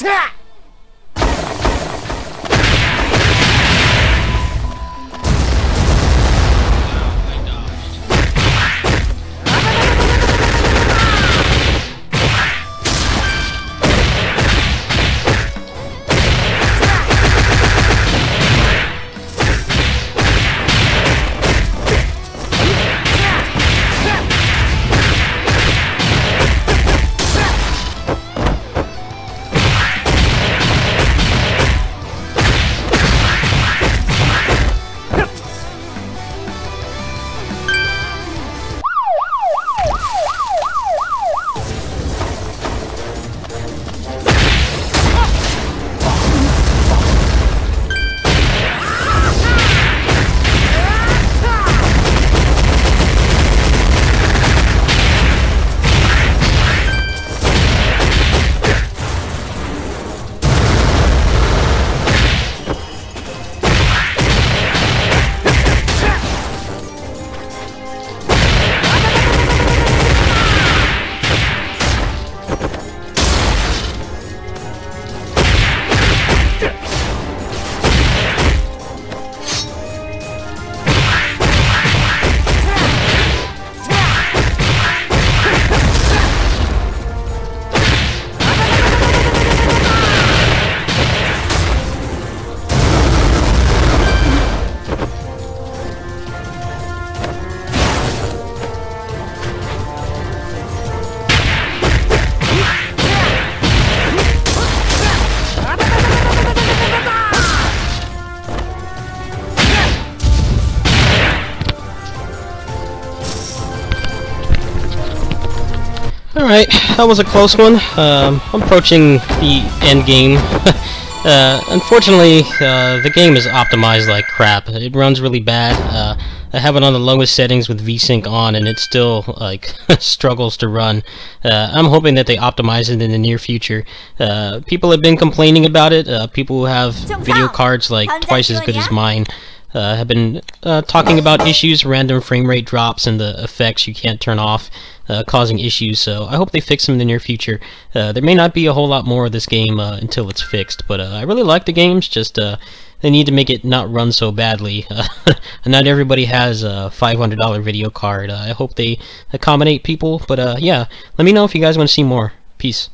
attack! Alright, that was a close one. Um, I'm approaching the end game. uh, unfortunately, uh, the game is optimized like crap. It runs really bad. Uh, I have it on the lowest settings with VSync on, and it still like struggles to run. Uh, I'm hoping that they optimize it in the near future. Uh, people have been complaining about it. Uh, people who have video cards like twice as good as mine uh, have been uh, talking about issues, random frame rate drops, and the effects you can't turn off, uh, causing issues. So I hope they fix them in the near future. Uh, there may not be a whole lot more of this game uh, until it's fixed, but uh, I really like the games. Just they need to make it not run so badly. not everybody has a $500 video card. I hope they accommodate people. But yeah, let me know if you guys want to see more. Peace.